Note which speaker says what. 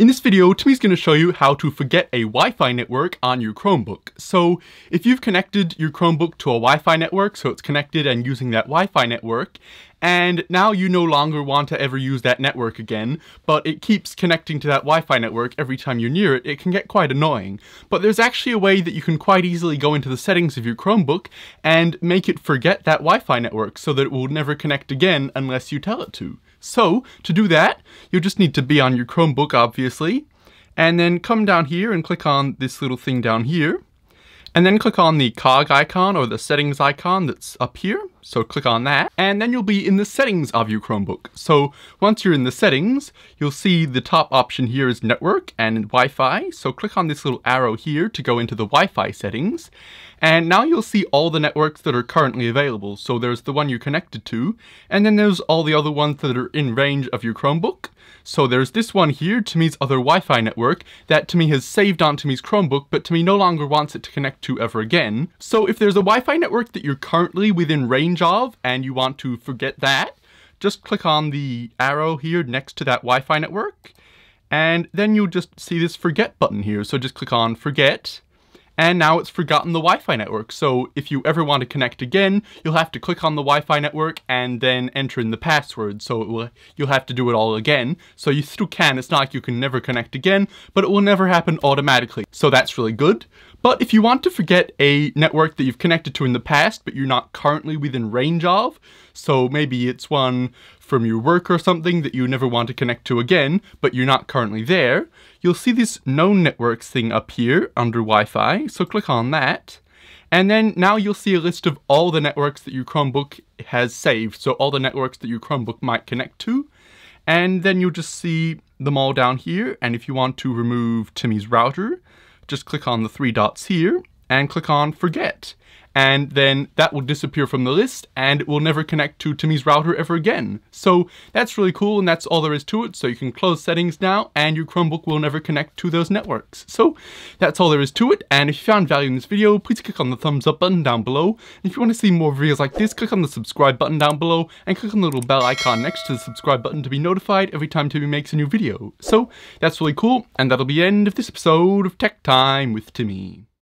Speaker 1: In this video, Timmy's going to show you how to forget a Wi-Fi network on your Chromebook. So if you've connected your Chromebook to a Wi-Fi network, so it's connected and using that Wi-Fi network, and now you no longer want to ever use that network again, but it keeps connecting to that Wi-Fi network every time you're near it, it can get quite annoying. But there's actually a way that you can quite easily go into the settings of your Chromebook and make it forget that Wi-Fi network so that it will never connect again unless you tell it to. So, to do that, you'll just need to be on your Chromebook, obviously, and then come down here and click on this little thing down here, and then click on the cog icon or the settings icon that's up here. So click on that, and then you'll be in the settings of your Chromebook. So once you're in the settings, you'll see the top option here is network and Wi-Fi. So click on this little arrow here to go into the Wi-Fi settings. And now you'll see all the networks that are currently available. So there's the one you're connected to, and then there's all the other ones that are in range of your Chromebook. So there's this one here, Timmy's other Wi-Fi network, that Timmy has saved on Timmy's Chromebook, but Timmy no longer wants it to connect to ever again. So if there's a Wi-Fi network that you're currently within range of, and you want to forget that, just click on the arrow here next to that Wi-Fi network, and then you'll just see this forget button here. So just click on forget, and now it's forgotten the Wi-Fi network. So if you ever want to connect again, you'll have to click on the Wi-Fi network and then enter in the password. So will, you'll have to do it all again. So you still can, it's not like you can never connect again, but it will never happen automatically. So that's really good. But if you want to forget a network that you've connected to in the past, but you're not currently within range of, so maybe it's one from your work or something that you never want to connect to again, but you're not currently there, you'll see this known networks thing up here under Wi-Fi, so click on that. And then now you'll see a list of all the networks that your Chromebook has saved, so all the networks that your Chromebook might connect to. And then you'll just see them all down here, and if you want to remove Timmy's router, just click on the three dots here and click on forget and then that will disappear from the list and it will never connect to Timmy's router ever again. So that's really cool and that's all there is to it. So you can close settings now and your Chromebook will never connect to those networks. So that's all there is to it. And if you found value in this video, please click on the thumbs up button down below. And if you want to see more videos like this, click on the subscribe button down below and click on the little bell icon next to the subscribe button to be notified every time Timmy makes a new video. So that's really cool and that'll be the end of this episode of Tech Time with Timmy.